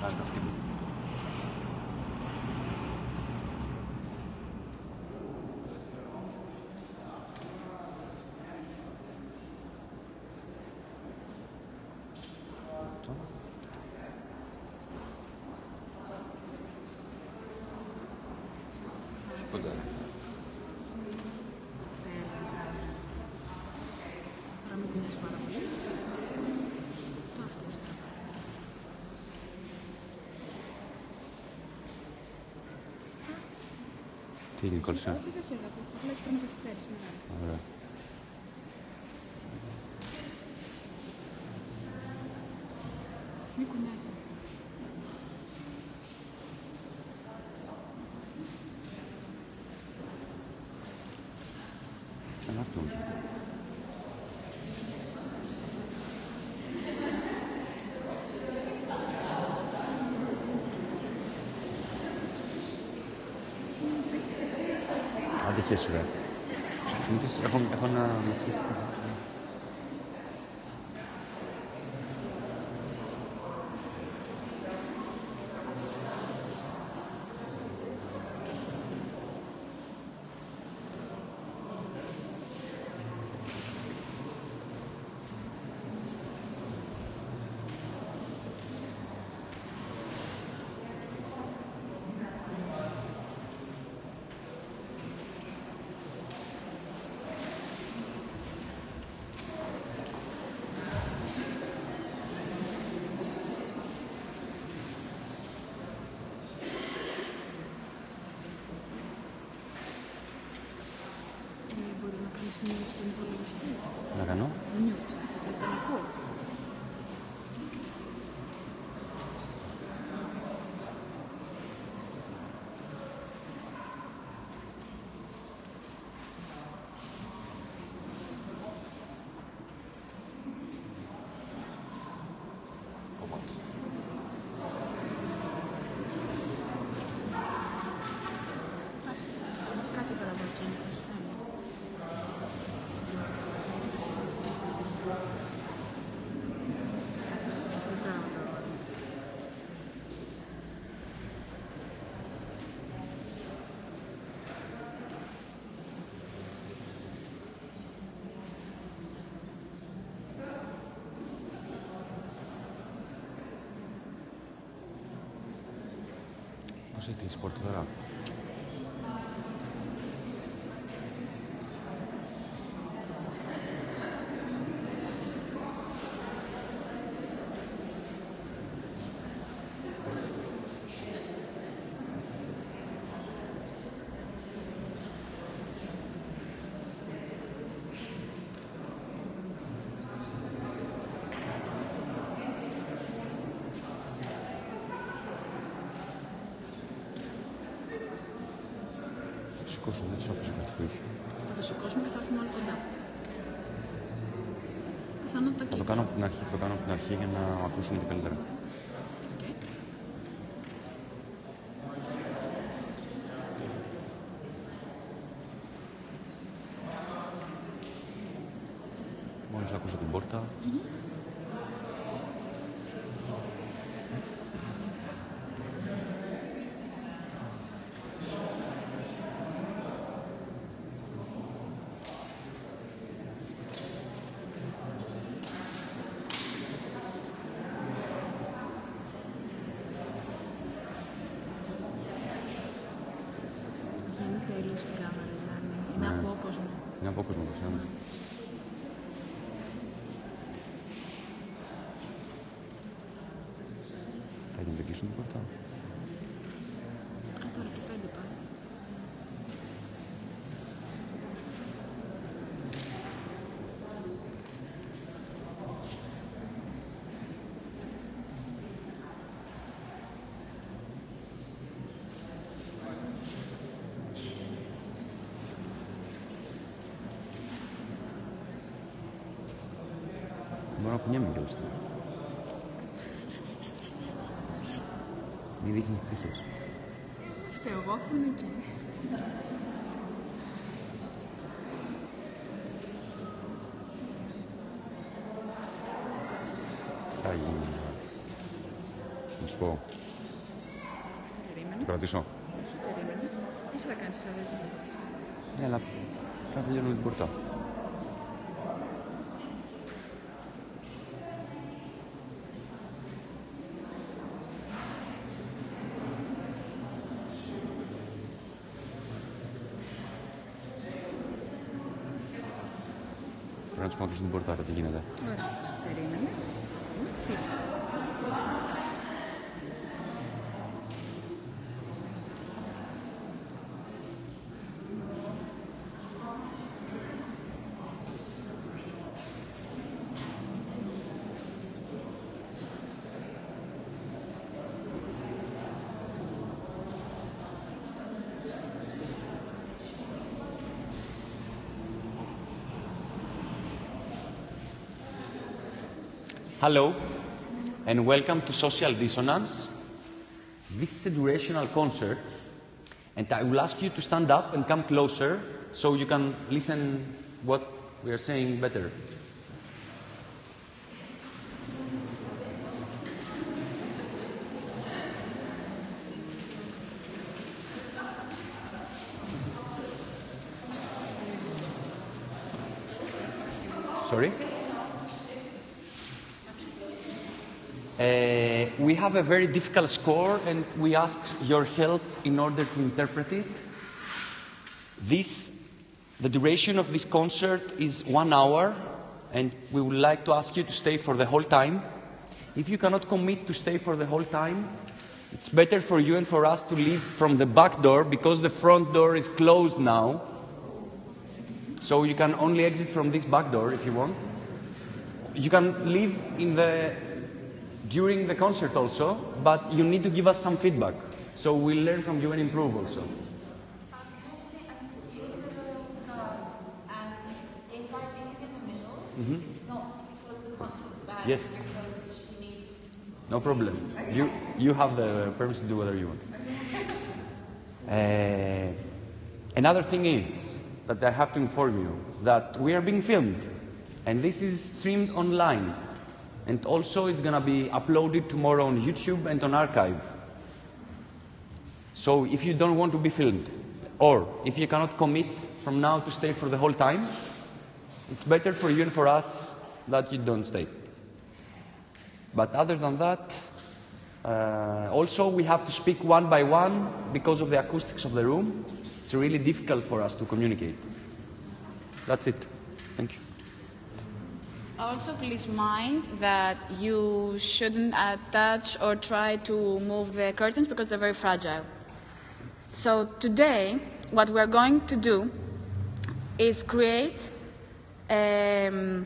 Gracias. Τι Νικόλσον; Όχι, ναι. δεν restaurant কিন্তু এখন এখন 扭转 itens de Porto Dourado. Σπορτ τώρα. Θα τους σηκώσω, δεν τους αφήσω καθιστούς. Θα το σηκώσουμε και θα έρθουμε όλοι κοντά. Πιθανότητα Θα εκεί. το κάνω από την αρχή, θα το κάνω από την αρχή για να ακούσουν και καλύτερα. публичный портал. Который ты прилипа. Но. Είναι εκεί. Θα γίνει. Να σου πω. Περίμενε. Κρατήσω. Όχι, περίμενε. Εσύ θα κάνεις αυτό. Ναι, αλλά πρέπει να τελειώνουμε την πόρτα. Να τους πούμε να κλείσουν την πόρτα, ρε, τι γίνεται. Ωραία. Περίμενε. Hello, and welcome to Social Dissonance. This is a durational concert, and I will ask you to stand up and come closer so you can listen what we are saying better. Sorry? Uh, we have a very difficult score and we ask your help in order to interpret it. This, the duration of this concert is one hour and we would like to ask you to stay for the whole time. If you cannot commit to stay for the whole time, it's better for you and for us to leave from the back door because the front door is closed now. So you can only exit from this back door if you want. You can leave in the during the concert also, but you need to give us some feedback. So we'll learn from you and improve also. And if I leave in the middle, it's not because the concert's bad, Yes. it's because she needs. No problem. You, you have the permission to do whatever you want. Uh, another thing is that I have to inform you that we are being filmed and this is streamed online and also it's going to be uploaded tomorrow on YouTube and on archive. So if you don't want to be filmed or if you cannot commit from now to stay for the whole time, it's better for you and for us that you don't stay. But other than that, uh, also we have to speak one by one because of the acoustics of the room. It's really difficult for us to communicate. That's it. Thank you. Also, please mind that you shouldn't attach or try to move the curtains because they're very fragile. So, today, what we're going to do is create um,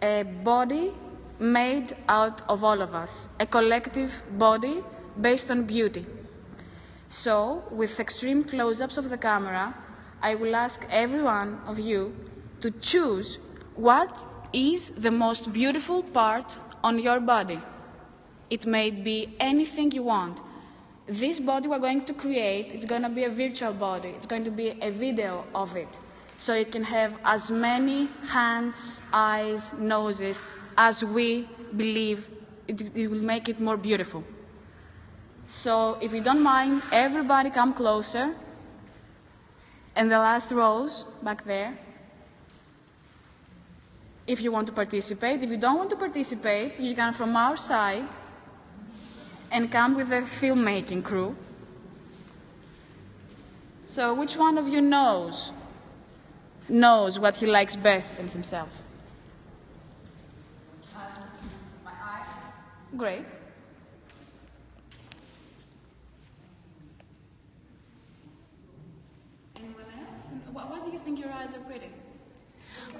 a body made out of all of us, a collective body based on beauty. So, with extreme close ups of the camera, I will ask every one of you to choose what is the most beautiful part on your body. It may be anything you want. This body we're going to create, it's going to be a virtual body. It's going to be a video of it. So it can have as many hands, eyes, noses as we believe it, it will make it more beautiful. So if you don't mind, everybody come closer. And the last rows back there. If you want to participate, if you don't want to participate, you can from our side and come with the filmmaking crew. So which one of you knows knows what he likes best in himself? Uh, Great. Anyone else? Why, why do you think your eyes are pretty?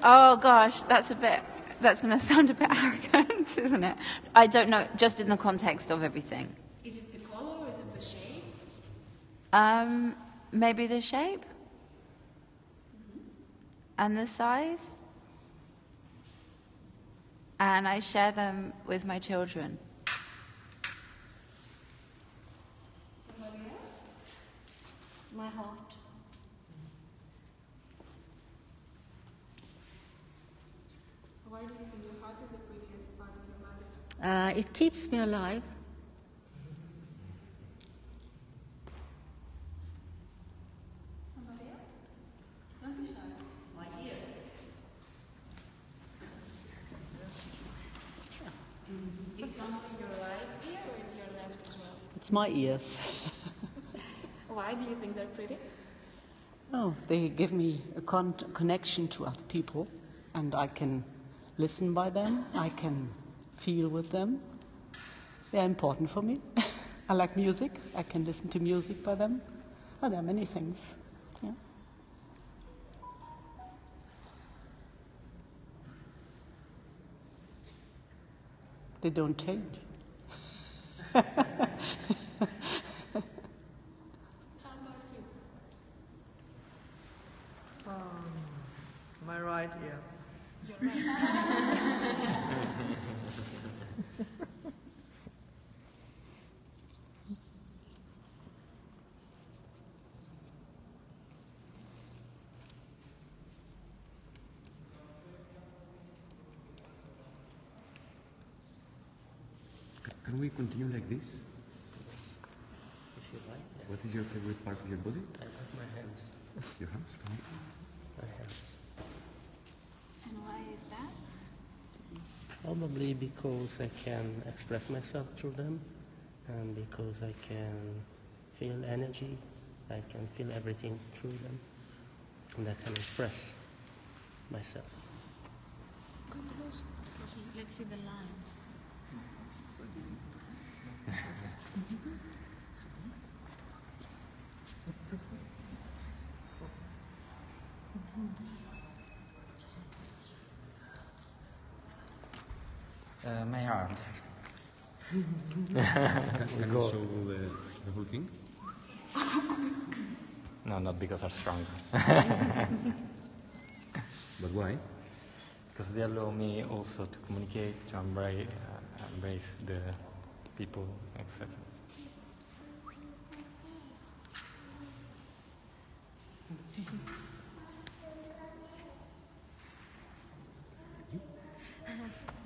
Oh gosh, that's a bit. That's going to sound a bit arrogant, isn't it? I don't know, just in the context of everything. Is it the color or is it the shape? Um, maybe the shape and the size. And I share them with my children. Somebody else? My heart. Uh, it keeps me alive. Somebody else? Don't. My. It's your right ear or your left as well? It's my ears. Why do you think they're pretty? Oh, they give me a con- connection to other people, and I can listen by them. I can feel with them. They are important for me. I like music. I can listen to music by them. Oh, there are many things. Yeah. They don't change. How about you? My right ear. Your right. Can we continue like this? If you like, yeah. What is your favorite part of your body? I like my hands. Your hands? Come on. My hands. And why is that? Probably because I can express myself through them and because I can feel energy, I can feel everything through them and I can express myself. Let's see the line. Uh, my arms. Can, can you show the, the whole thing? No, not because I'm strong. But why? because they allow me also to communicate, to embrace, uh, embrace the people, etc.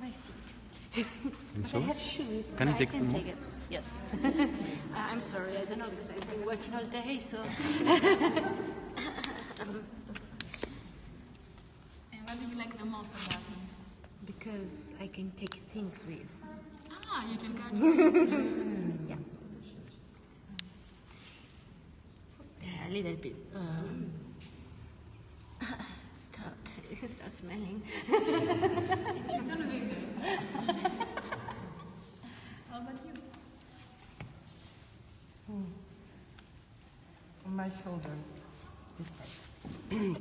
My feet. Can you But show I have shoes. Can you take I can them take it. Yes. Uh, I'm sorry, I don't know because I've been working all day, so. And what do you like the most about him? because I can take things with. Ah, you can catch them. Yeah. They're a little bit. Um, stop. It starts smelling. it's on Victor's. How about you? On my shoulders. This part.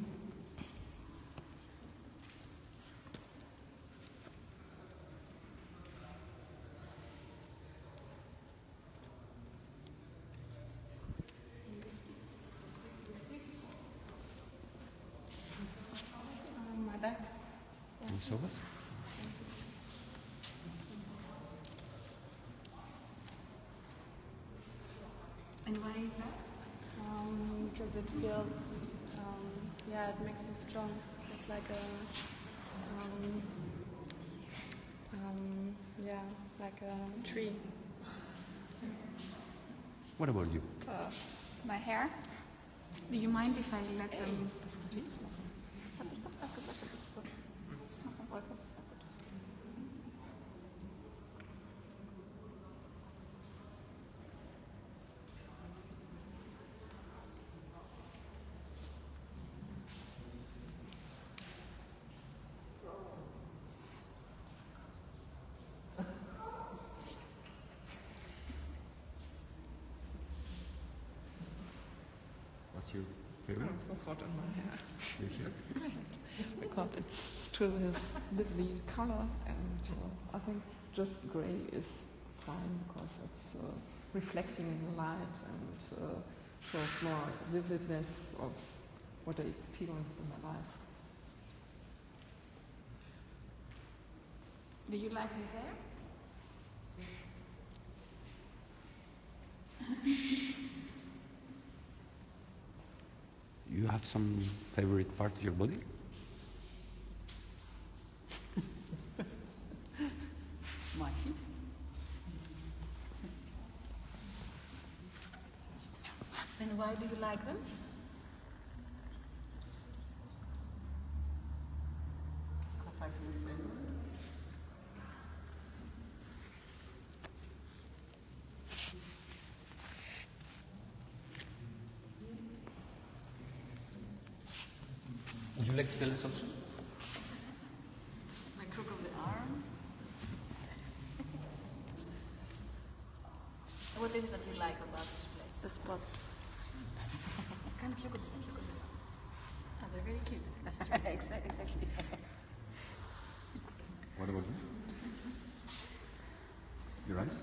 On my back. Can you show us? And why is that? Um, because it feels, um, yeah, it makes me strong. It's like a, um, um, yeah, like a tree. What about you? My hair? Do you mind if I let them? What's your favorite? That's what in my hair. Your hair? Because it's still has lovely color and uh, I think just grey is fine because it's uh, reflecting the light and uh, shows more vividness of what I experienced in my life. Do you like your hair? You have some favorite part of your body? I can. Would you like to tell us also? My crook of the arm. what is it that you like about this place? The spots. Kind of look at them. Look at. Ah, they're very cute. exactly. exactly. What about you? Your eyes?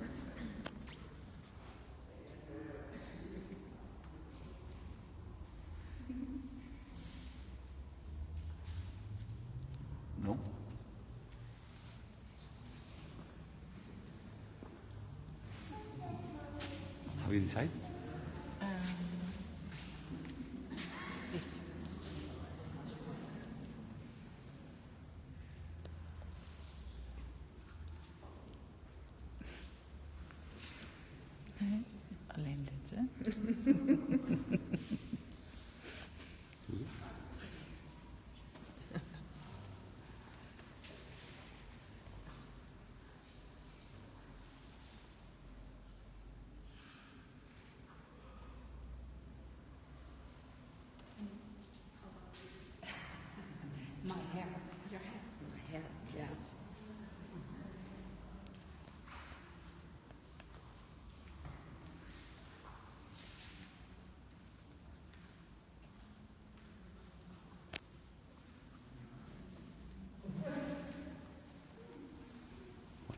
No? Have you decided? Yes. Alleen dit, hè? My hair. Your hair? My hair, yeah.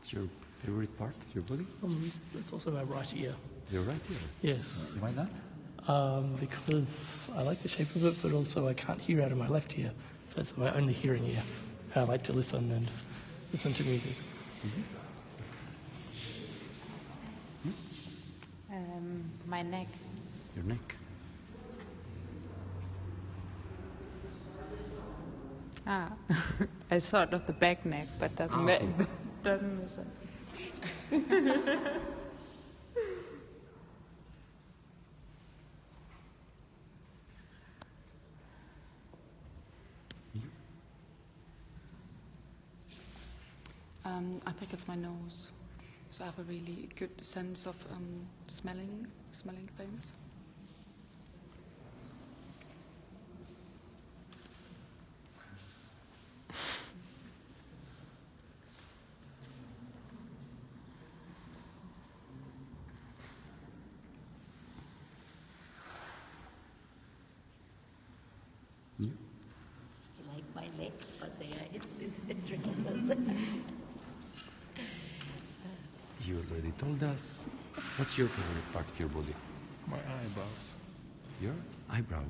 What's your favorite part your body? Um, it's also my right ear. Your right ear. Yes. Why that? Um, because I like the shape of it, but also I can't hear out of my left ear. So it's my only hearing ear. I like to listen and listen to music. Um, my neck. Your neck. Ah, I thought of the back neck, but doesn't Ah, ma- okay. Doesn't matter. Um, I think it's my nose. So I have a really good sense of um, smelling, smelling things. You? I like my legs, but they are it, it, intricacies. You already told us. What's your favorite part of your body? My eyebrows. Your eyebrow.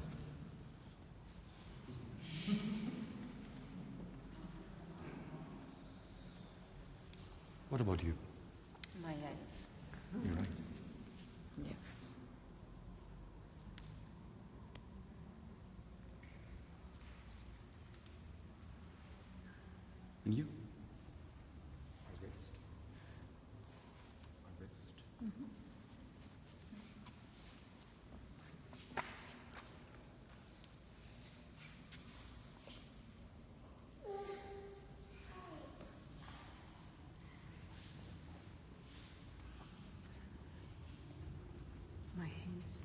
What about you? My eyes. Your eyes. Yeah. And you? My hands.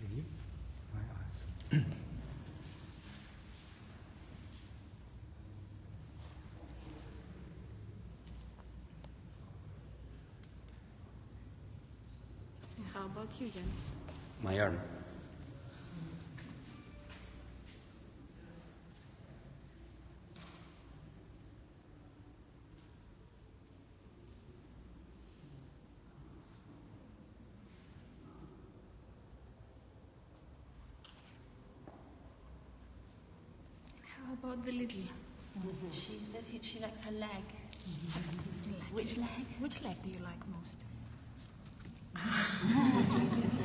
And you? My eyes. And how about you, Jens? My arm. How about the little? She says he, she likes her leg. Mm-hmm. Which leg? Which leg do you like most? Oh, I'm sorry. It's okay.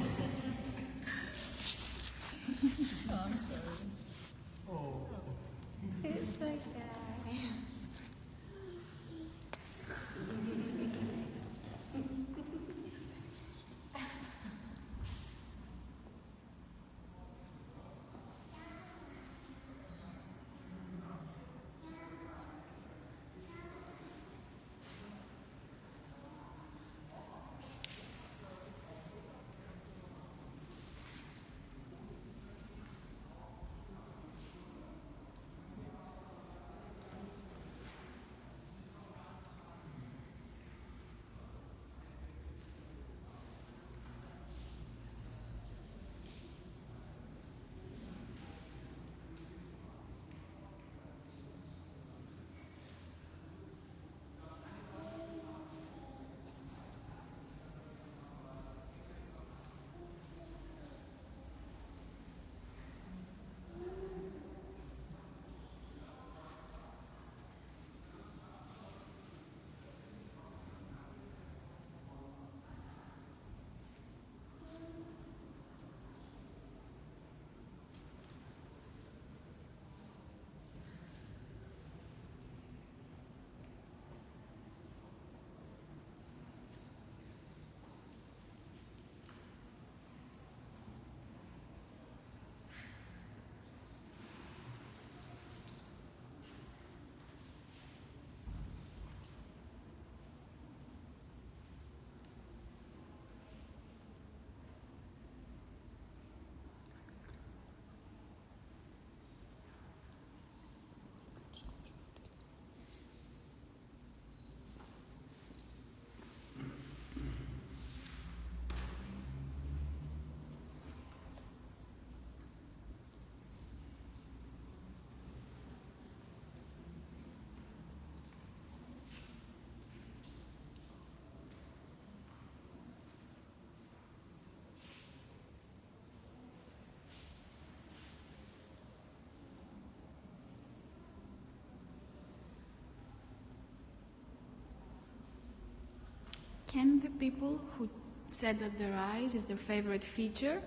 Can the people who said that their eyes is their favorite feature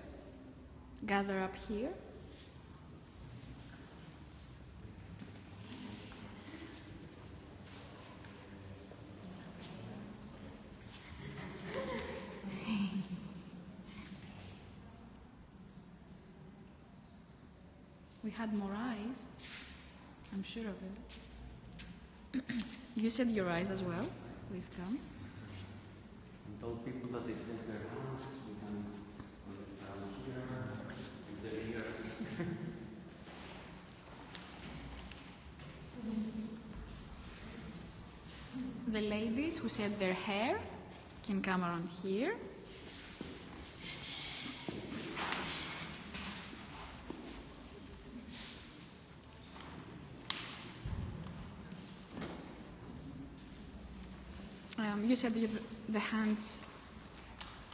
gather up here? We had more eyes. I'm sure of it. you said your eyes as well. Please come. Told people that they set their hands, we can put it down here, with the ears. The ladies who said their hair can come around here. Um, you said your, the hands.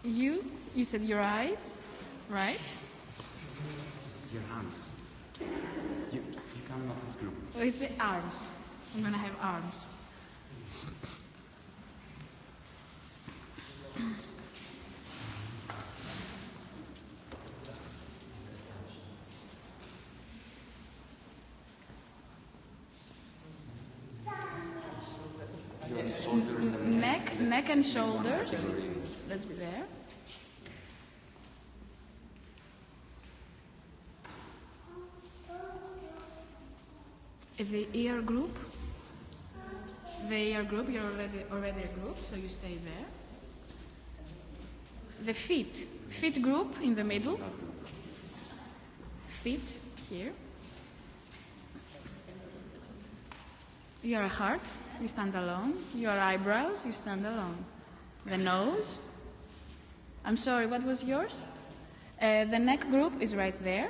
You, you said your eyes, right? Your hands. You, you come up this group. Or is it arms? I'm gonna have arms. Your shoulders and Neck, neck and shoulders. Let's be there. The ear group. The ear group, you're already, already a group, so you stay there. The feet. Feet group in the middle. Feet here. You're a heart, you stand alone. Your eyebrows, you stand alone. The nose. I'm sorry, what was yours? Uh, the neck group is right there.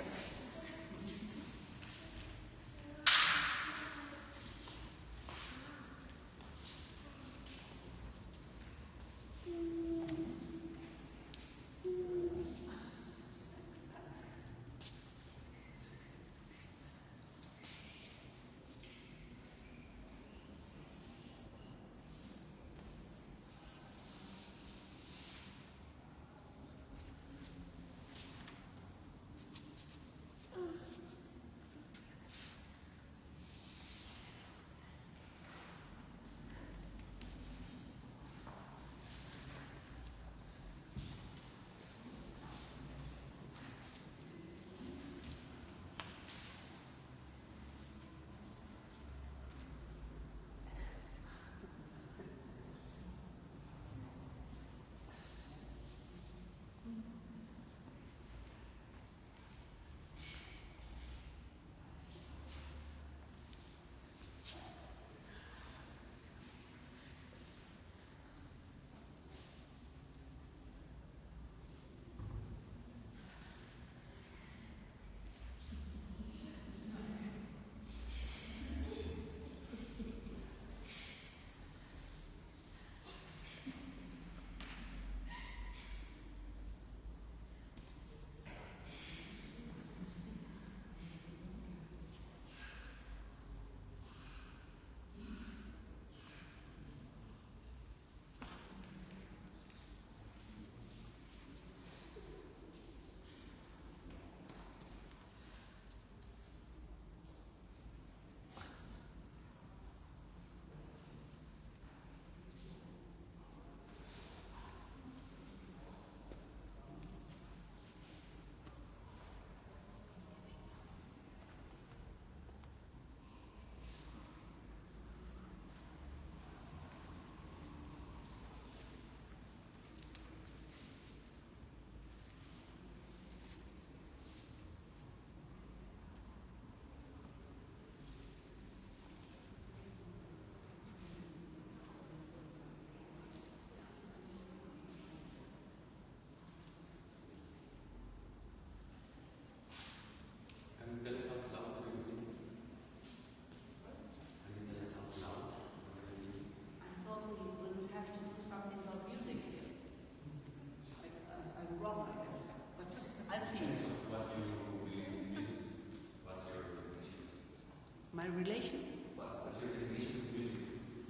My relation? What, what's your definition of music?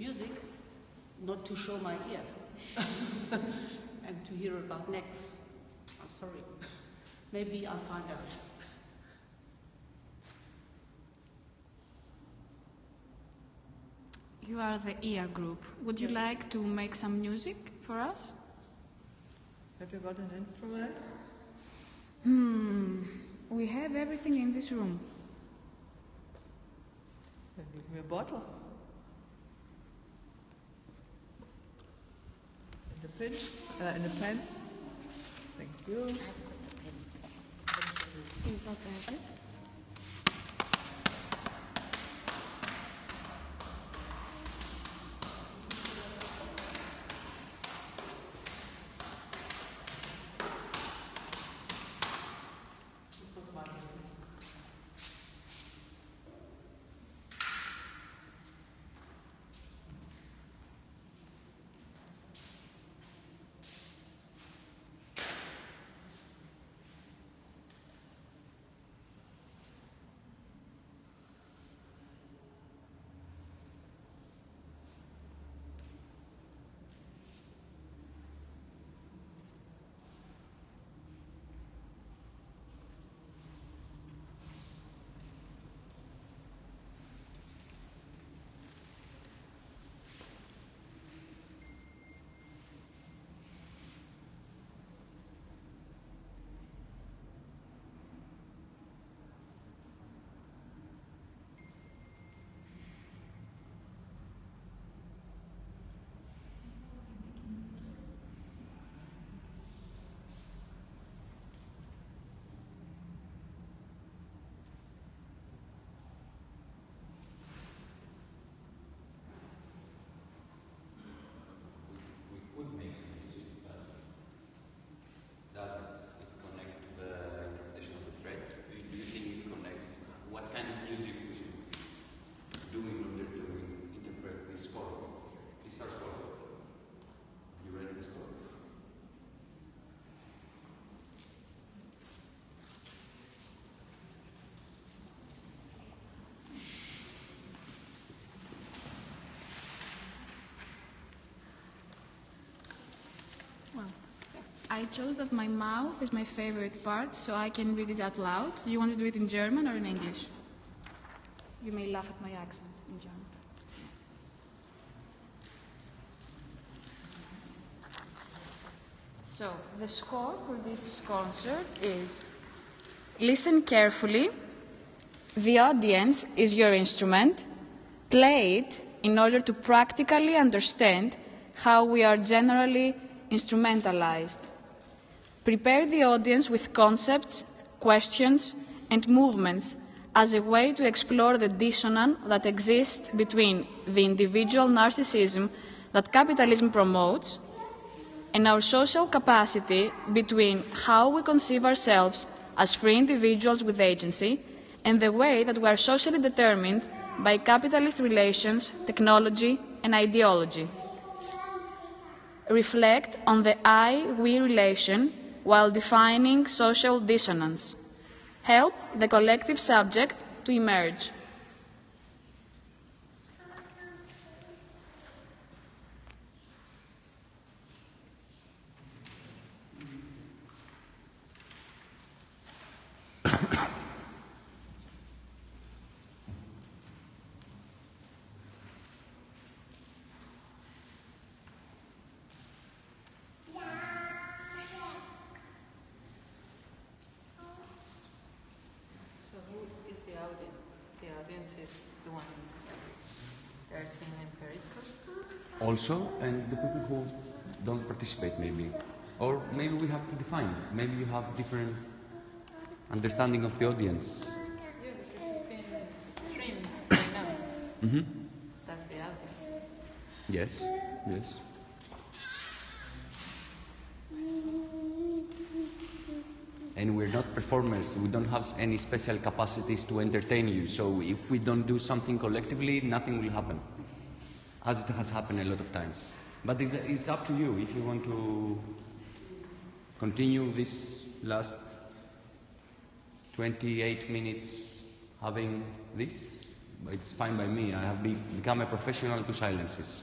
Music? Not to show my ear. and to hear about next. I'm sorry. Maybe I'll find out. You are the ear group. Would you like to make some music for us? Have you got an instrument? Hmm. We have everything in this room. Then give me a bottle. And a pen. Uh, and a pen. Thank you. Is that better? We I chose that my mouth is my favorite part, so I can read it out loud. Do you want to do it in German or in English? You may laugh at my accent in German. So, the score for this concert is listen carefully. The audience is your instrument. Play it in order to practically understand how we are generally instrumentalized. Prepare the audience with concepts, questions, and movements as a way to explore the dissonance that exists between the individual narcissism that capitalism promotes and our social capacity between how we conceive ourselves as free individuals with agency and the way that we are socially determined by capitalist relations, technology, and ideology. Reflect on the I we relation while defining social dissonance. Help the collective subject to emerge. So who is the audience? The audience is the one that's they're seeing in Periscope. Also, and the people who don't participate, maybe. Or maybe we have to define. Maybe you have different understanding of the audience. Yeah, because it's been streamed right now. hmm That's the audience. Yes, yes. And we're not performers. We don't have any special capacities to entertain you. So if we don't do something collectively, nothing will happen. As it has happened a lot of times. But it's, it's up to you if you want to continue this last 28 minutes having this. It's fine by me. I have be, become a professional to silences.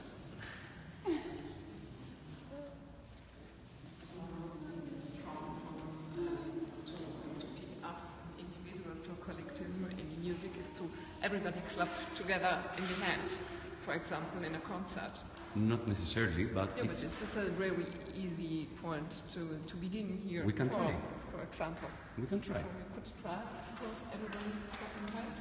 music is to everybody clap together in the hands, for example, in a concert. Not necessarily, but Yeah, but it's, it's, a very easy point to, to begin here. We can for, try. For example. we can try. So we could try, I suppose, everybody hands.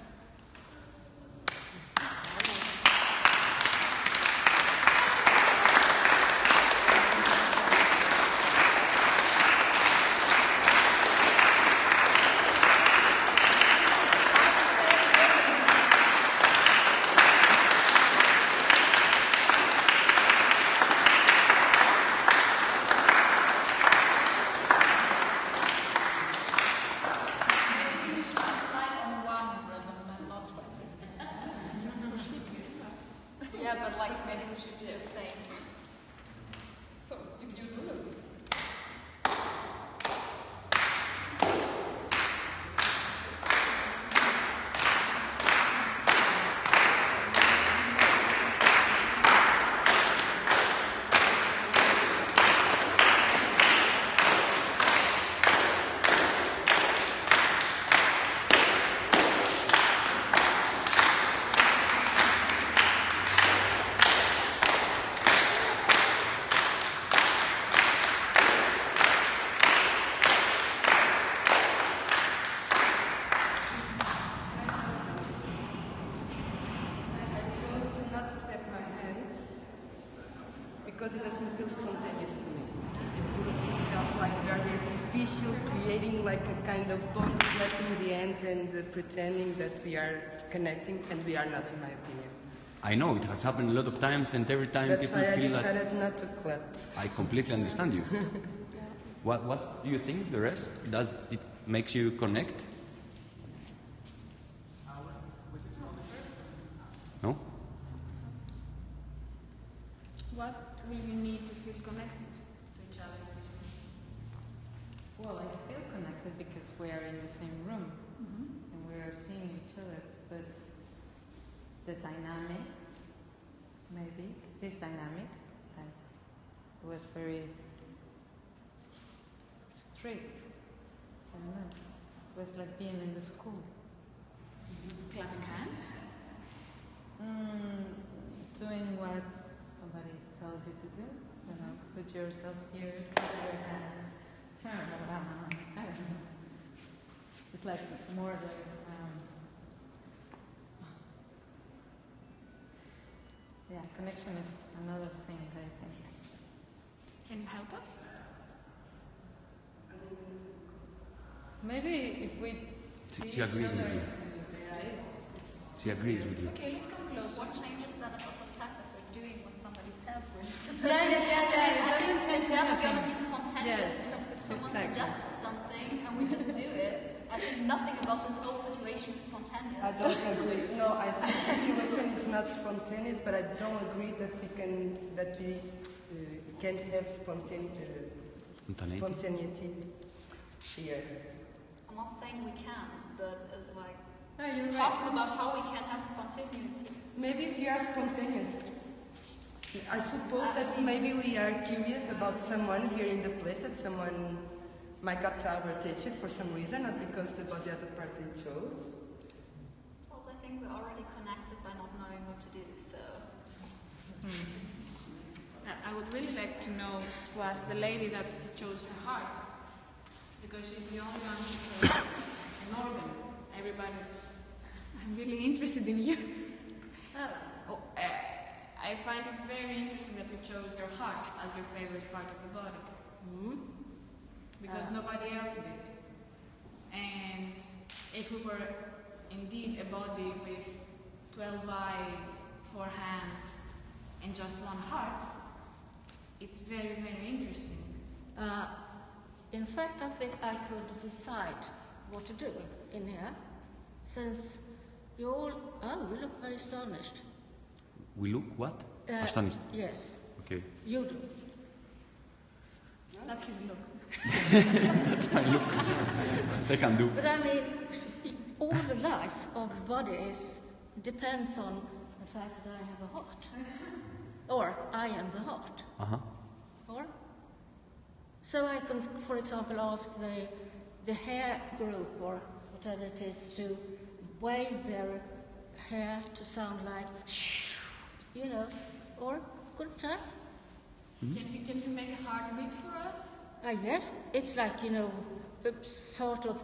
Maybe you should decide on one rhythm and not Yeah, but like maybe we should do the same. So if you do this. I chose not to clap my hands because it doesn't feel spontaneous to me. It feels it felt like very artificial, creating like a kind of bond, clapping the hands and uh, pretending that we are connecting, and we are not, in my opinion. I know it has happened a lot of times, and every time That's people why I feel like decided not to clap. I completely understand you. what What do you think? The rest does it makes you connect? No. What will you need to feel connected to each other? Well, I feel connected because we are in the same room and we are seeing each other, but the dynamics, dynamic, like, was very straight. I don't know. It was like being in the school. Clapping hands? Mm, doing what somebody tells you to do. You know, put yourself here, clap your hands, turn around. I don't know. It's like more like um, yeah, connection is another thing I think. Can you help us? Maybe if we She- see she agrees each with you. in the eyes, She agrees with you. Okay, let's come close. What changes that about the fact that we're doing what somebody says we're just Yeah, yeah, yeah, yeah, it I think doesn't change it's never going to be spontaneous. Yes, Some, if someone exactly. suggests something and we just do it. I think nothing about this whole situation is spontaneous. I don't agree. No, I think the situation is not spontaneous, but I don't agree that we can that we uh, can't have spontaneity. Spontaneity. Spontaneity here. I'm not saying we can't, but it's like No, you're right. talking about how we can have spontaneity. Maybe if you are spontaneous. I suppose that maybe we are curious about someone here in the place, that someone might got our attention for some reason, not because the body other party chose. Plus, I think we're already connected by not knowing what to do, so. I I would really like to know, to ask the lady that she chose her heart, because she's the only one who's chose northern. Everybody, I'm really interested in you. Oh, uh, I find it very interesting that you chose your heart as your favorite part of the body. Because Ah. nobody else did. And if we were indeed a body with 12 eyes, four hands, and just one heart, it's very, very interesting. Uh, in fact, I think I could decide what to do in here, since you all, oh, you look very astonished. We look what? Uh, Astonished. Yes, Okay. you do. That's his look. That's my look. they can do. But I mean, all the life of the body is, depends on the fact that I have a heart. Or I am the heart. Uh huh. Or? So I can, for example, ask the, the hair group or whatever it is to wave their hair to sound like, you know, or good time. Can you, can you make a hard heartbeat for us? Ah, yes, it's like, you know, the sort of,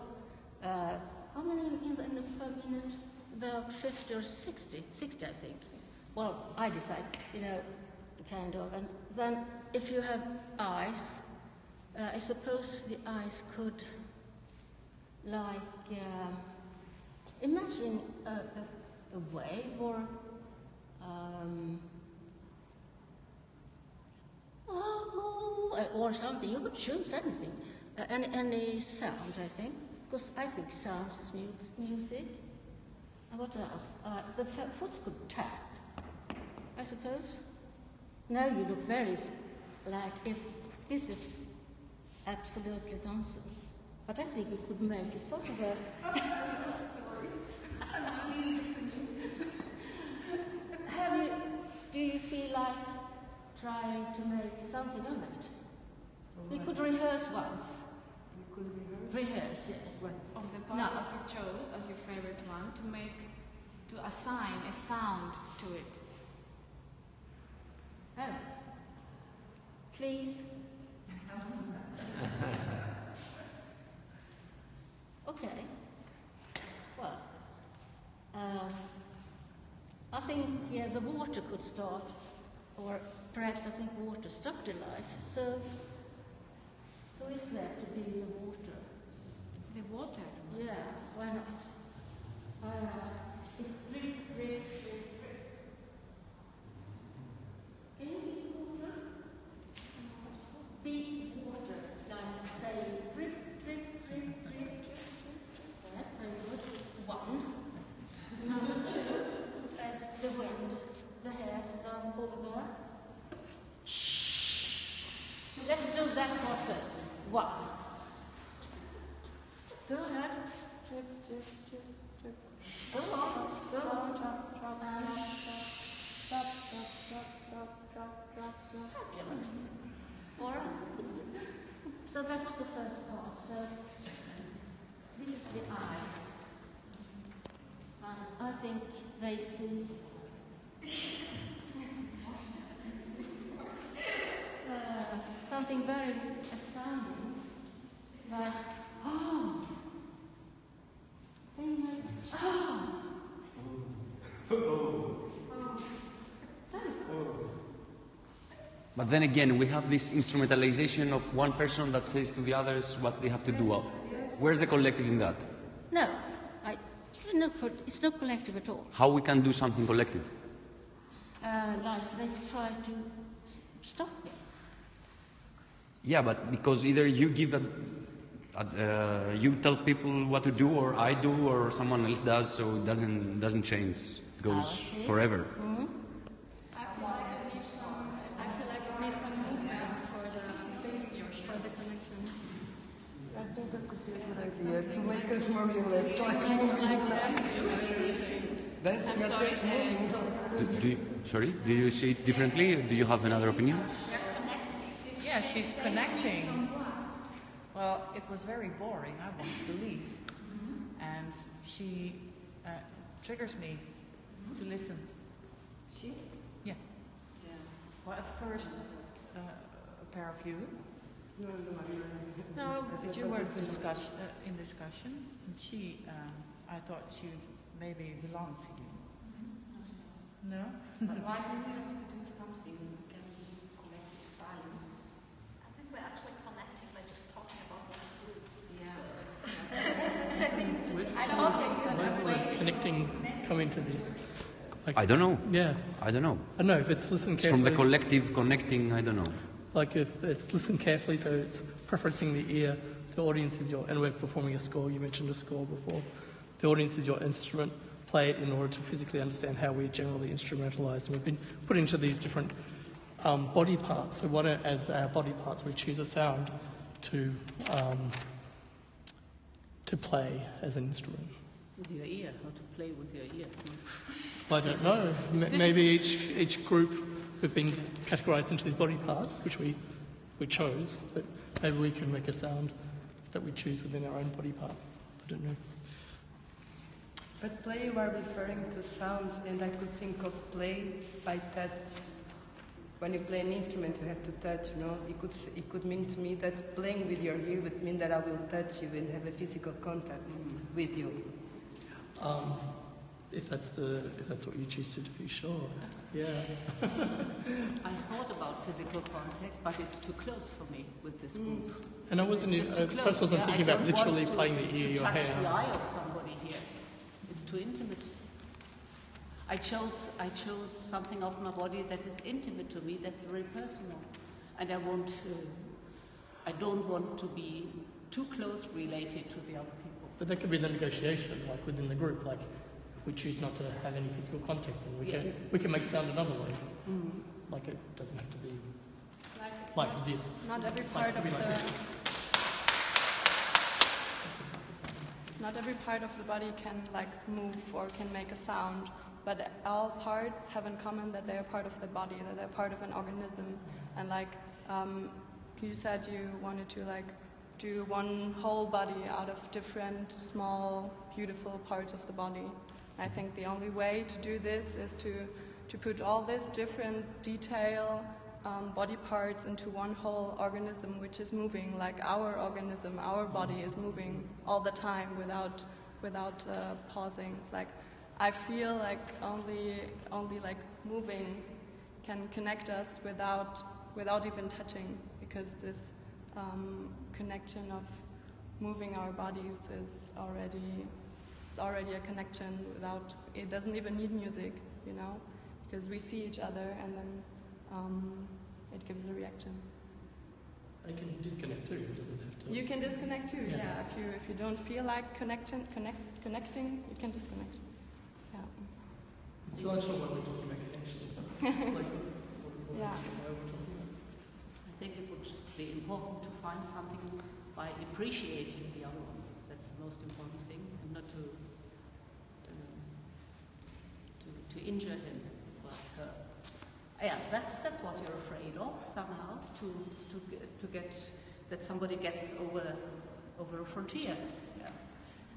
uh, how many in, the, in the per minute? About 50 or 60, 60 I think. Well, I decide, you know, kind of. And then if you have eyes, uh, I suppose the eyes could, like, um imagine a, a, a wave or, um, oh, or something. You could choose anything, uh, any, any sound, I think, because I think sounds is mu- music. And what else? Uh, the f- foot could tap, I suppose. Now you look very like if this is absolutely nonsense. But I think we could make a sort of a. Sorry. Have you, do you feel like trying to make something of it? We could rehearse once. We could rehearse. Rehearse, yes. Of the part No. that you chose as your favorite one to make, to assign a sound to it. Oh. Please. okay. Well, um, I think yeah, the water could start, or perhaps I think water stopped in life. So, who is there to be in the water? The water? Yes, why not? Uh, it's that was the first part. So this is the eyes. And I think they see uh, something very astounding, like, oh, Can you make- oh, very cool. But then again, we have this instrumentalization of one person that says to the others what they have to do. Where's the collective in that? No, I, no, it's not collective at all. How we can do something collective? Uh, like they try to s- stop me. Yeah, but because either you give a, uh, you tell people what to do, or I do, or someone else does, so it doesn't doesn't change. It goes see. forever. Hmm? I feel like it needs some, I feel like it needs some movement for the for the connection. I think that could be a good idea to make us more relaxed, like moving. That's I'm sorry, just moving. Do, do you, sorry, do you see it differently? Do you have another opinion? Yeah, she's connecting. Well, it was very boring. I wanted to leave. And she uh, triggers me to listen. She? Yeah. Well, at first, uh, a pair of you. No, no, No, but you I were wanted to know. discuss, uh, in discussion, and she, um, I thought she maybe belonged to you. No? But why do we have to do something? We can do collective silence. I think we're actually connecting by just talking about what to do. Yeah. I think just Where- talking is where a would way connecting coming to this? Like, I don't know. Yeah. I don't know. I don't know if it's listen It's from the collective connecting. I don't know. Like if it's listen carefully, so it's preferencing the ear. The audience is your, and we're performing a score. You mentioned a score before. The audience is your instrument. Play it in order to physically understand how we're generally instrumentalized. And we've been put into these different um, body parts. So what are, as our body parts, we choose a sound to um, to play as an instrument. With your ear, how to play with your ear. I don't know. M- maybe each each group we've been categorised into these body parts, which we we chose. But maybe we can make a sound that we choose within our own body part. I don't know. But play you are referring to sounds, and I could think of play by touch. When you play an instrument, you have to touch. You know, it could it could mean to me that playing with your ear would mean that I will touch you and have a physical contact with you. Um, if that's the if that's what you choose to do, sure. Yeah. I thought about physical contact, but it's too close for me with this mm. group. And I wasn't It's just too uh, I close, first wasn't yeah? thinking about literally to- playing the ear, to your touch hair. the eye of somebody here. It's too intimate. I chose I chose something of my body that is intimate to me. That's very personal, and I want to. I don't want to be too close related to the other people. But that could be the negotiation, like within the group. Like, we choose not to have any physical contact, then we Yeah. can we can make sound another way. Mm. Like it doesn't have to be Like, like not, this. not every part it of could the like this. not every part of the body can like move or can make a sound, but all parts have in common that they are part of the body, that they're part of an organism. And like um, you said, you wanted to like do one whole body out of different small, beautiful parts of the body. I think the only way to do this is to to put all this different detail um, body parts into one whole organism which is moving like our organism our body is moving all the time without without uh, pausing. It's like i feel like only only like moving can connect us without without even touching because this um, connection of moving our bodies is already it's already a connection without it doesn't even need music you know because we see each other and then um, it gives a reaction I can disconnect too. It doesn't have to. you can disconnect too yeah, Yeah. if you if you don't feel like connection connect connecting you can disconnect yeah Still unsure what we're talking about connection. like, what, Yeah. why we're talking about. I think it would be important to find something by appreciating the other one. That's the most important thing, and not to um, to, to injure him or her. Yeah, that's that's what you're afraid of somehow to to get, to get that somebody gets over over a frontier. Yeah.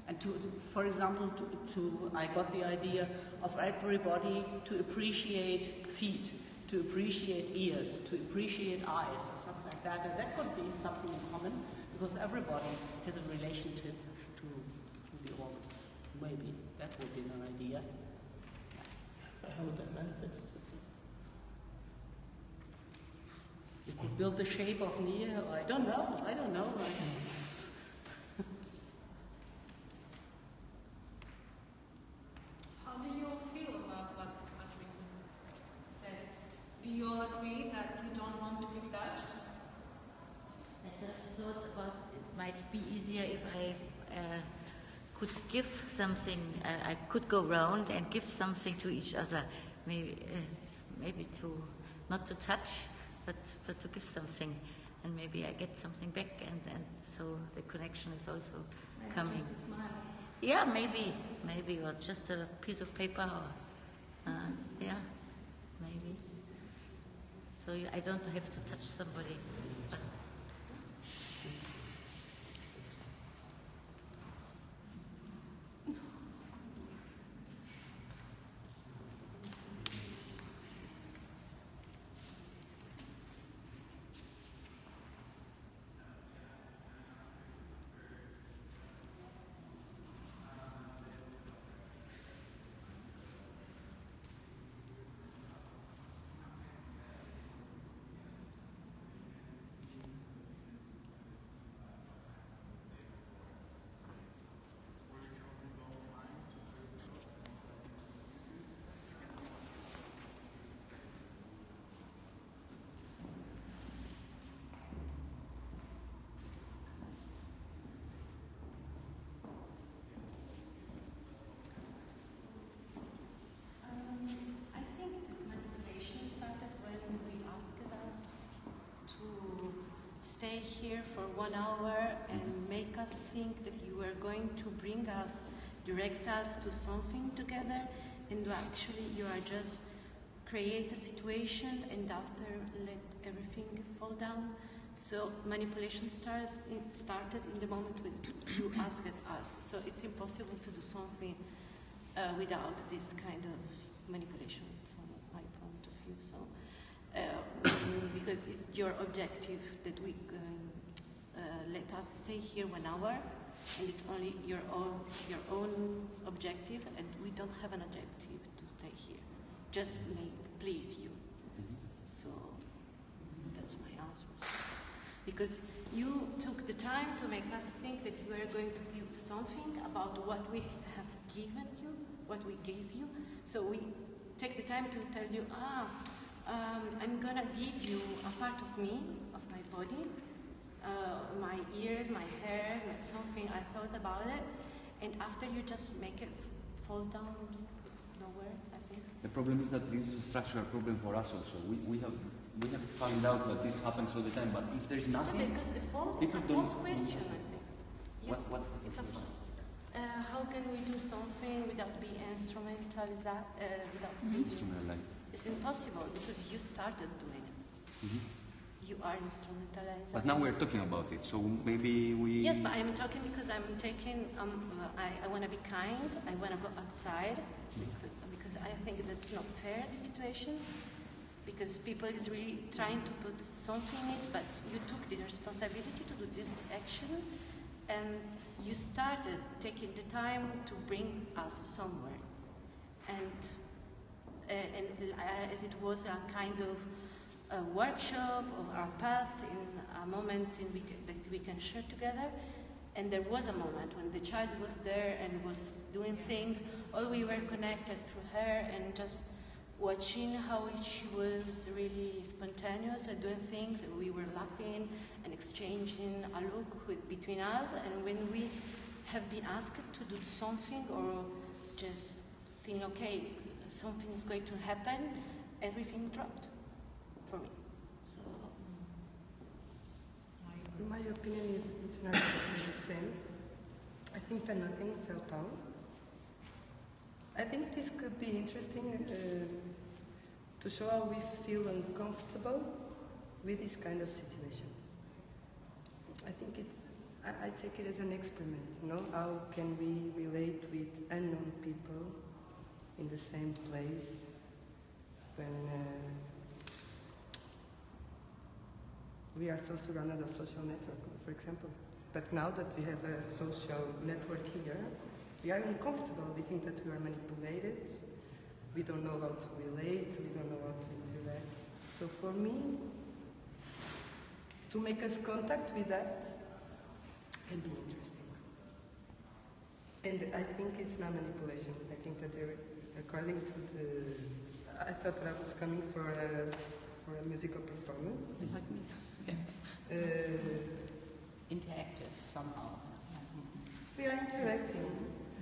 And to, to- for example, to, to I got the idea of everybody to appreciate feet, to appreciate ears, to appreciate eyes, or something like that. And that could be something in common because everybody has a relationship to, to the organs. Maybe that would be an idea. How would that manifest? It's, You could build the shape of an ear. I don't know. I don't know. Mm. How do you all feel about what Asrin said? Do you all agree that you don't want to be touched? I just thought about it might be easier if I uh, could give something. Uh, I could go round and give something to each other. Maybe, uh, maybe to not to touch, but but to give something, and maybe I get something back, and and so the connection is also Maybe coming. just a smile. Yeah, maybe, maybe, or just a piece of paper, or uh, yeah, maybe. So you- I don't have to touch somebody. But Um, I think that manipulation started when we asked us to stay here for one hour and make us think that you are going to bring us, direct us to something together, and actually you are just create a situation and after let everything fall down. So manipulation starts in, started in the moment when you asked us. So it's impossible to do something uh, without this kind of manipulation from my point of view. So, uh, because it's your objective that we um, uh, let us stay here one hour, and it's only your own your own objective, and we don't have an objective to stay here. Just make please you. So that's my answer. Because you took the time to make us think that you are going to do something about what we have given you, what we gave you. So we take the time to tell you, ah, um, I'm gonna give you a part of me, of my body, uh, my ears, my hair, something. I thought about it, and after you just make it fall down nowhere. I think. The problem is that this is a structural problem for us also. We, we have we have found out that this happens all the time, but if there is No, nothing, because the false people a don't. false question, I think. What, Yes, what's it's a uh, how can we do something without being instrumentalized, uh, without Mm-hmm. being... Instrumentalized. It's impossible because you started doing it. Mhm. You are instrumentalized. But now we're talking about it, so maybe we. Yes, but I'm talking because I'm taking, um, uh, I, I want to be kind, I want to go outside, because, because I think that's not fair, the situation, because people is really trying to put something in it, but you took the responsibility to do this action, and you started taking the time to bring us somewhere. And, and uh, as it was a kind of a workshop of our path in a moment in we ca- that we can share together. And there was a moment when the child was there and was doing things. All we were connected through her and just watching how she was really spontaneous and doing things. And we were laughing and exchanging a look with, between us. And when we have been asked to do something or just think, okay, something is going to happen, everything dropped for me. So, In my opinion, is it's not the same. I think that nothing fell down. I think this could be interesting uh, to show how we feel uncomfortable with this kind of situations. I think it's, I, I take it as an experiment, you know, how can we relate with unknown people in the same place when uh, we are so surrounded of social network, for example. But now that we have a social network here, we are uncomfortable. We think that we are manipulated. We don't know how to relate. We don't know how to interact. So for me, to make us contact with that can be interesting. And I think it's not manipulation. I think that there, according to the, I thought that I was coming for a for a musical performance. Like me. Uh, Interactive somehow. we are interacting.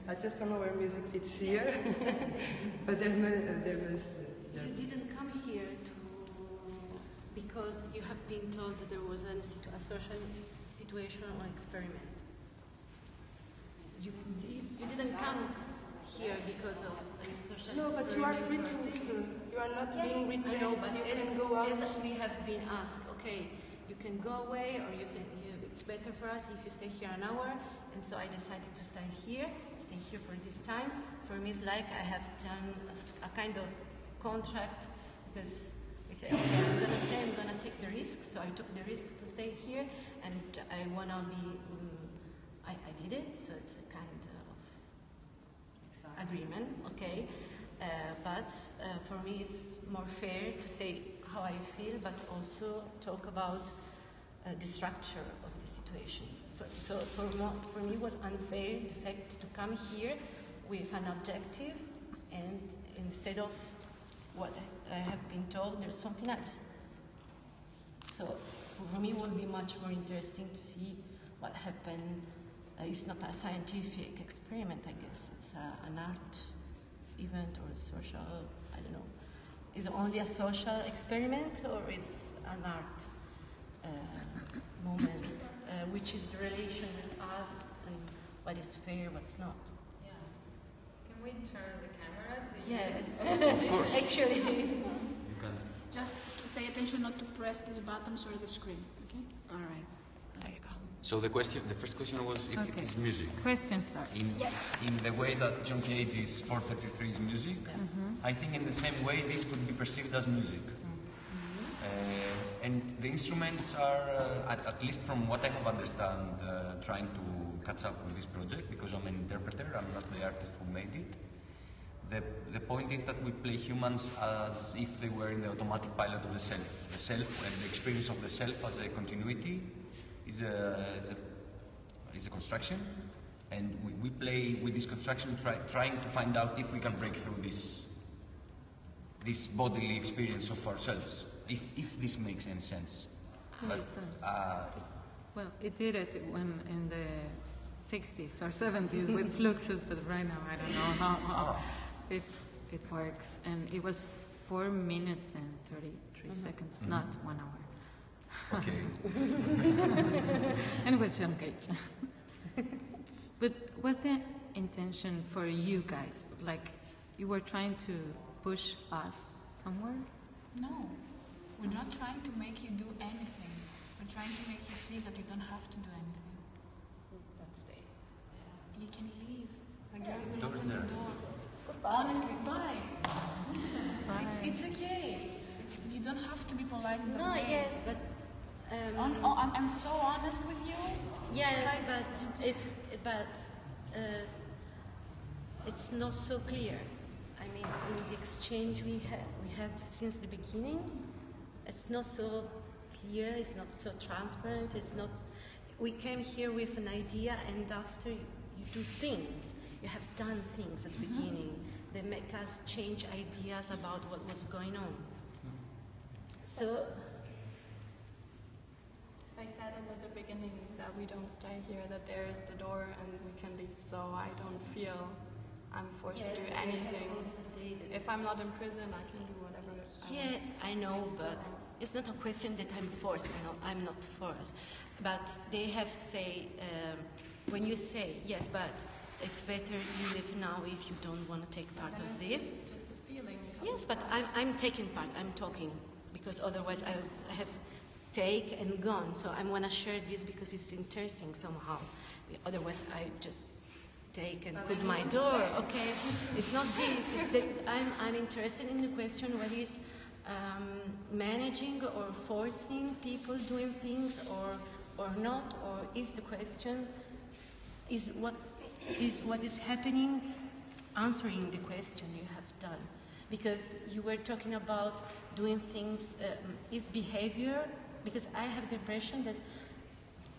I just don't know where music fits here, but there uh, there must. Uh, you didn't come here to because you have been told that there was a, a social situation or experiment. You, you, you didn't come here because of a social No, but you are free to listen. You are not Yes, being retained. know, but you as, can go out. as we have been asked, okay, you can go away or you can. You, it's better for us if you stay here an hour. And so I decided to stay here, stay here for this time. For me, it's like I have done a kind of contract because we say, okay, I'm gonna stay, I'm gonna take the risk. So I took the risk to stay here, and I wanna be. Um, I, I did it. So it's a kind of agreement, okay. Uh, but uh, for me, it's more fair to say how I feel, but also talk about uh, the structure of the situation. For, so for, for me, it was unfair the fact to come here with an objective, and instead of what I have been told, there's something else. So for me, it would be much more interesting to see what happened. Uh, it's not a scientific experiment, I guess. It's uh, an art event or a social, I don't know. Is it only a social experiment or is an art uh, moment, uh, which is the relation with us and what is fair, what's not? Yeah. Can we turn the camera to you? Yes, Of course. actually. You can Just pay attention not to press these buttons or the screen, okay? All right. There you go. So the question, the first question was if Okay. it is music. Question start. In, in the way that John Cage is 433 is music, Mhm. I think in the same way this could be perceived as music. Uh, and the instruments are, uh, at, at least from what I have understand, uh, trying to catch up with this project because I'm an interpreter, I'm not the artist who made it. The, the point is that we play humans as if they were in the automatic pilot of the self. The self and the experience of the self as a continuity is a, is a, is a construction, and we, we play with this construction try, trying to find out if we can break through this, this bodily experience of ourselves, if, if this makes any sense. Yeah, But, does. uh, Well, it did it when in the 60s or 70s with Fluxus, but right now I don't know how, how if it works. And it was four minutes and 33 seconds, Mhm. not one hour. Okay. and it was John but was the intention for you guys, like you were trying to push us somewhere? No, we're not trying to make you do anything. We're trying to make you see that you don't have to do anything. You can leave. Again, we'll Door is open the there. door. Honestly, bye. It's, it's okay. It's, you don't have to be polite. in the No, way. yes, but. Um, On- oh, I'm, I'm so honest with you. Yes, Like- but it's but uh, it's not so clear. I mean, in the exchange we have we have since the beginning, it's not so clear. It's not so transparent. It's not. We came here with an idea, and after you, you do things, you have done things at the beginning. They make us change ideas about what was going on. So I said in the beginning that we don't stay here, that there is the door and we can leave, so I don't feel I'm forced Yes, to do anything. also said that- If I'm not in prison, I can do whatever. Yes, I know, but it's not a question that I'm forced. No, I'm not forced. But they have say um, when you say yes, but it's better you leave now if you don't want to take part of this. Just a feeling. Yes, but I'm, I'm taking part. I'm talking because otherwise I, I have take and gone. So I want to share this because it's interesting somehow. Otherwise I just take and put my door. Okay, it's not this. It's that I'm I'm interested in the question what is um, managing or forcing people doing things or or not or is the question is what is what is happening answering the question you have done because you were talking about doing things um, is behavior because i have the impression that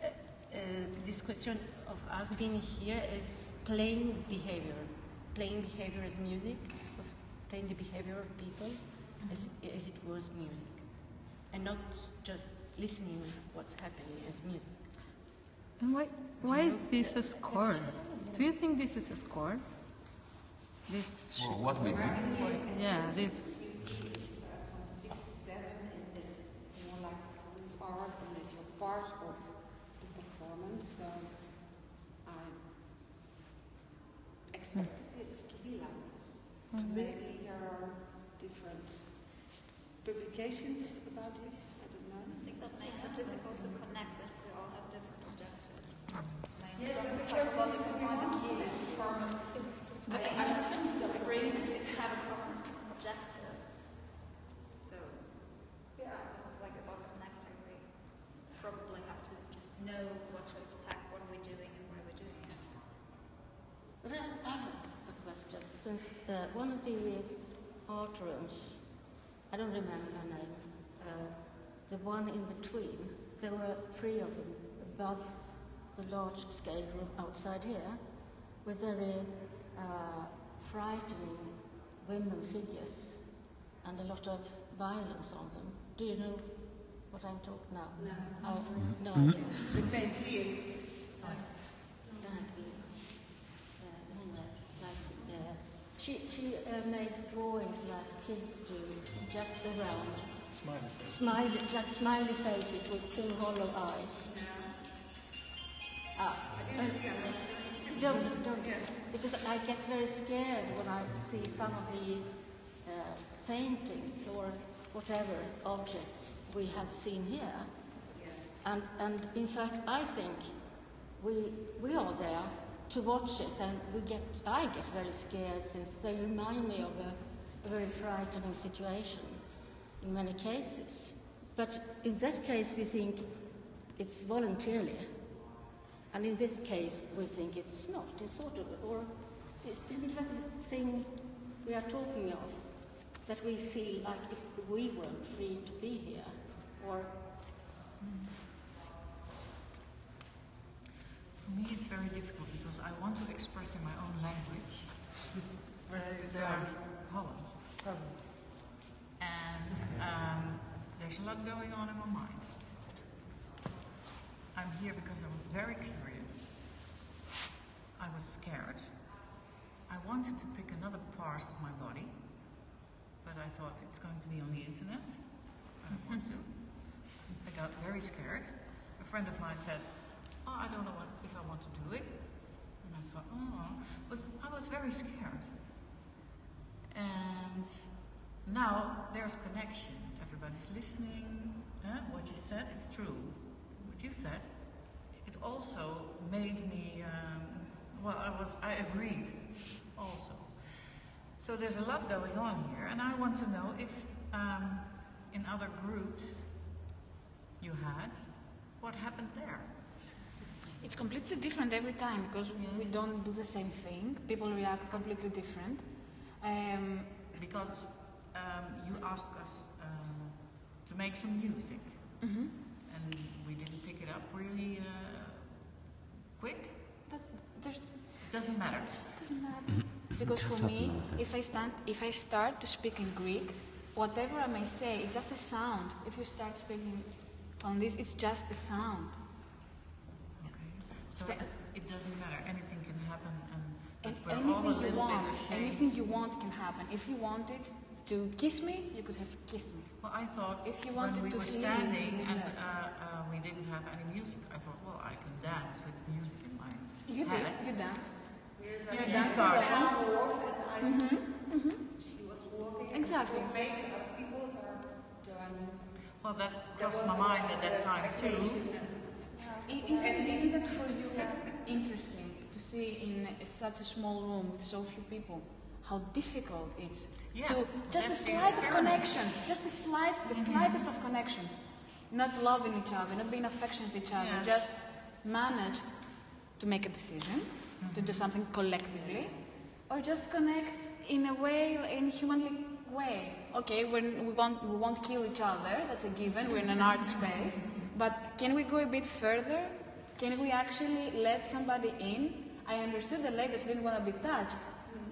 uh, uh, this question of us being here is playing behavior playing behavior as music of playing the behavior of people as, as it was music and not just listening what's happening as music And why, why is this a score? Do you think this is a score? This. Well, what we do? Yeah, this. from 67 and that's more like performance art and that you're part of the performance. So I expected this to be like this. So Mhm. maybe there are different publications about this. I don't know. I think that makes it difficult to connect that we all have different objectives. Yes, From but a because psychological it's point of not view, I think I agree it's have a common objective. So yeah, it's like about connecting. We probably have to just know what to expect, what we're doing, and why we're doing it. But I, I have a question. Since uh, one of the art rooms, I don't remember her name, uh, the one in between, there were three of them above the large scale room outside here, with very uh, frightening women figures and a lot of violence on them. Do you know what I'm talking now? No. Oh, no Mhm. idea. We can't see it. Sorry. Don't have to be, in there, like, she she uh, made drawings like kids do, just around. Smiley. Smiley, like smiley faces with two hollow eyes. Ah, uh, don't, don't, because I get very scared when I see some of the uh, paintings or whatever objects we have seen here. And, and in fact, I think we, we are there to watch it, and we get, I get very scared since they remind me of a, a very frightening situation in many cases. But in that case, we think it's voluntarily. And in this case, we think it's not. It's sort of, or is- isn't that the thing we are talking of? That we feel like if we weren't free to be here, or For me, it's very difficult because I want to express in my own language. There are Holland. And um, there's a lot going on in my mind. I'm here because I was very curious. I was scared. I wanted to pick another part of my body, but I thought it's going to be on the internet. I don't want to. Got very scared. A friend of mine said, Oh, I don't know what, if I want to do it. And I thought, oh, was, I was very scared. And now there's connection. Everybody's listening. What you said is true. What you said, it also made me, um, well, I was, I agreed also. So there's a lot going on here, and I want to know if um, in other groups you had, what happened there? It's completely different every time because we don't do the same thing. People react completely different. Um, because um, you asked us um, to make some music, mhm. and we didn't pick it up really uh, quick. That, there's, Doesn't matter. doesn't matter. Because for me, if I stand, if I start to speak in Greek, whatever I may say, it's just a sound. If you start speaking on this, it's just a sound. Okay. So Sta- it doesn't matter. Anything can happen, and And but we're all a anything you want, anything you want can happen. If you wanted to kiss me, you could have kissed me. Well, I thought if you when wanted we to were standing you and uh, uh, we didn't have any music, I thought, well, I can dance with music in my You head. did. You danced. Yeah, You she danced started. alone. Mhm. Mm -hmm. She was walking. Exactly. and Maybe other people are joining. Well, that crossed my mind at that time too. Isn't, isn't that for you interesting to see in such a small room with so few people how difficult it's Yeah, to just a slight of connection, just a slight, the mm-hmm. slightest of connections, not loving each other, not being affectionate to each other, Yes. just manage to make a decision, to do mm-hmm. something collectively, or just connect in a way, in a humanly way. Okay, when we won't, we won't kill each other, that's a given, we're in an art space, but can we go a bit further? Can we actually let somebody in? I understood the that didn't want to be touched,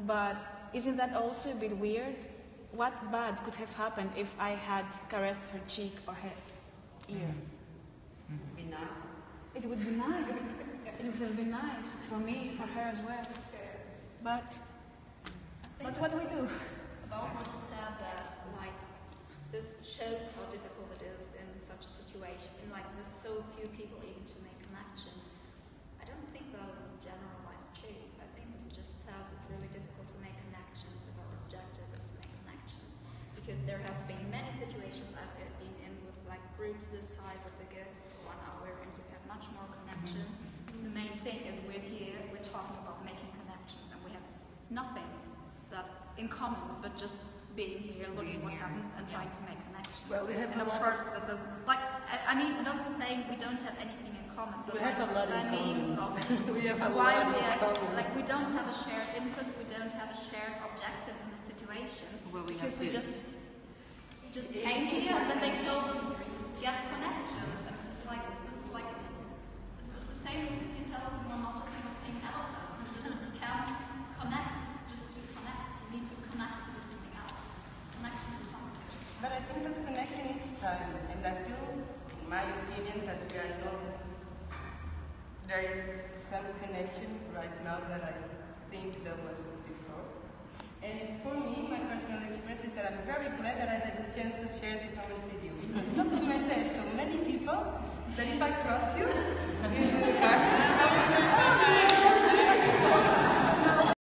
but isn't that also a bit weird? What bad could have happened if I had caressed her cheek or her ear? Be nice. It would be nice. It would have been nice for me, for her as well. But that's what we do. About what said that this shows how difficult it is in such a situation, like with so few people even to make connections. I don't think that is a generalized truth. I think this just says it's really difficult to make connections if our objective is to make connections. Because there have been many situations I've been in with like groups this size or bigger for one hour and you have had much more connections. The main thing is we're here, we're talking about making connections and we have nothing that in common but just being here, looking at what happens and trying to make connections. Well, we have and a of lot course that doesn't like I, I mean not saying we don't have anything in common, but We have like, a lot in by means common. of We have a why lot we are, common. like we don't have a shared interest, we don't have a shared objective in the situation Well, we because have we this. just just came here and then they told us get connections and it's like this is like this, this is the same as if you tell someone not to pick up pink elephants. You just can't connect just to connect. You need to connect to do something else. Connection is something. But I think that connection needs time, and I feel, in my opinion, that we are not. There is some connection right now that I think there wasn't before. And for me, my personal experience is that I'm very glad that I had the chance to share this moment with you. Because documenta has so many people that if I cross you in the garden,